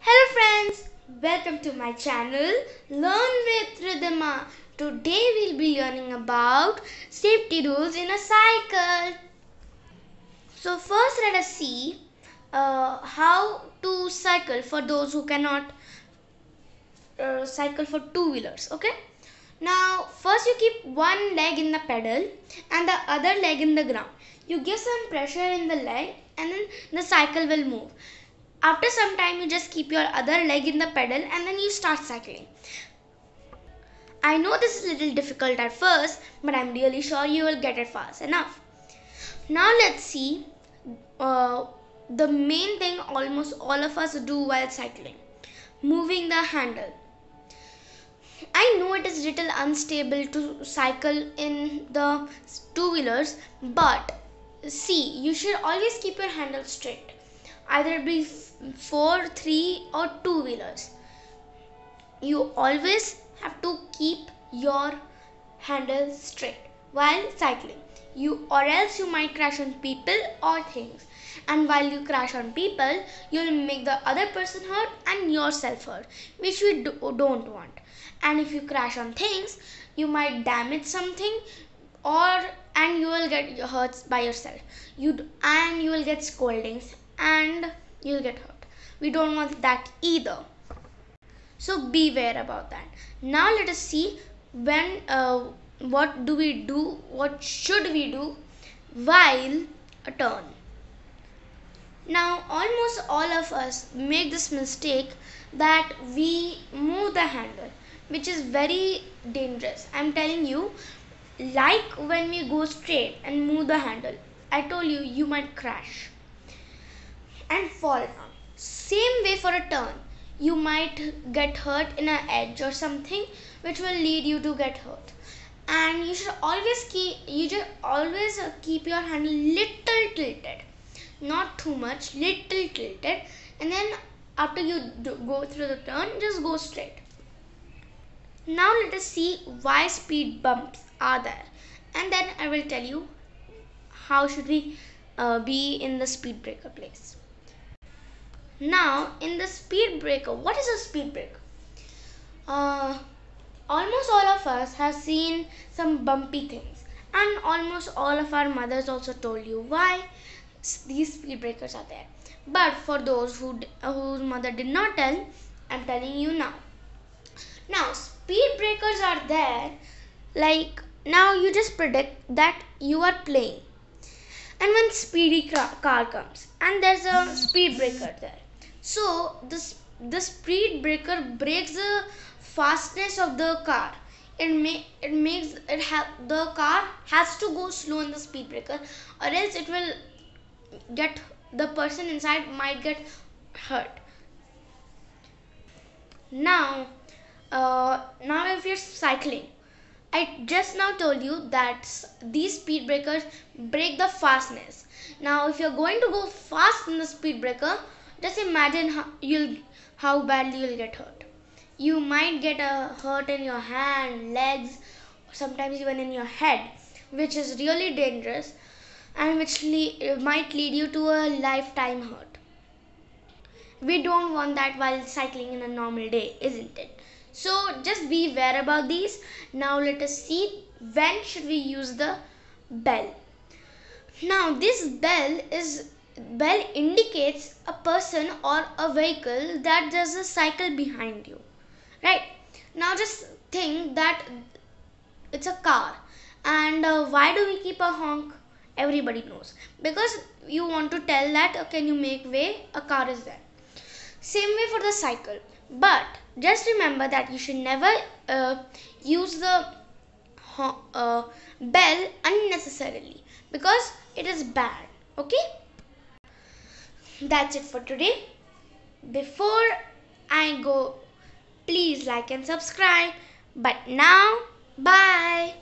Hello friends, welcome to my channel Learn with Riddhima. Today we'll be learning about safety rules in a cycle. So first let us see uh, how to cycle for those who cannot uh, cycle for two wheelers. Okay. Now first you keep one leg in the pedal and the other leg in the ground. You give some pressure in the leg and then the cycle will move after some time you just keep your other leg in the pedal and then you start cycling. I know this is a little difficult at first but i'm really sure you will get it fast enough. Now let's see uh, the main thing almost all of us do while cycling. Moving the handle. I know it is a little unstable to cycle in the two wheelers, but see, you should always keep your handle straight. Either be four, three, or two wheelers. You always have to keep your handle straight while cycling. You or else you might crash on people or things. And while you crash on people, you'll make the other person hurt and yourself hurt, which we do, don't want. And if you crash on things, you might damage something or and you will get hurt by yourself you and you will get scoldings and you'll get hurt. We don't want that either. So beware about that. Now let us see when uh, what do we do, what should we do while a turn. Now almost all of us make this mistake that we move the handle which is very dangerous. I'm telling you like when we go straight and move the handle. I told you you might crash and fall down. Same way for a turn. You might get hurt in an edge or something which will lead you to get hurt. And you should always keep you should always keep your hand little tilted, not too much, little tilted, and then after you go through the turn, just go straight. Now let us see why speed bumps are there, and then I will tell you how should we uh, be in the speed breaker place. Now, in the speed breaker, what is a speed breaker? Uh, almost all of us have seen some bumpy things, and almost all of our mothers also told you why these speed breakers are there. But for those who whose mother did not tell, I'm telling you now. Now, speed breakers are there like now you just predict that you are playing and when speedy car comes and there's a speed breaker there so this the speed breaker breaks the fastness of the car. It may it makes it have the car has to go slow in the speed breaker or else it will get the person inside might get hurt. Now uh, now if you're cycling I just now told you that these speed breakers break the fastness. Now if you're going to go fast in the speed breaker just imagine how you'll how badly you'll get hurt. You might get a hurt in your hand, legs, sometimes even in your head, which is really dangerous and which le might lead you to a lifetime hurt. We don't want that while cycling in a normal day, isn't it? So just be aware about these. Now let us see when should we use the bell. Now this bell is bell indicates a person or a vehicle that there's a cycle behind you right? Now just think that it's a car and uh, why do we keep a honk? Everybody knows. Because you want to tell that uh, can you make way? A car is there. Same way for the cycle. But just remember that you should never uh, use the uh, bell unnecessarily because it is bad okay that's it for today. Before I go, please like and subscribe. But now, bye.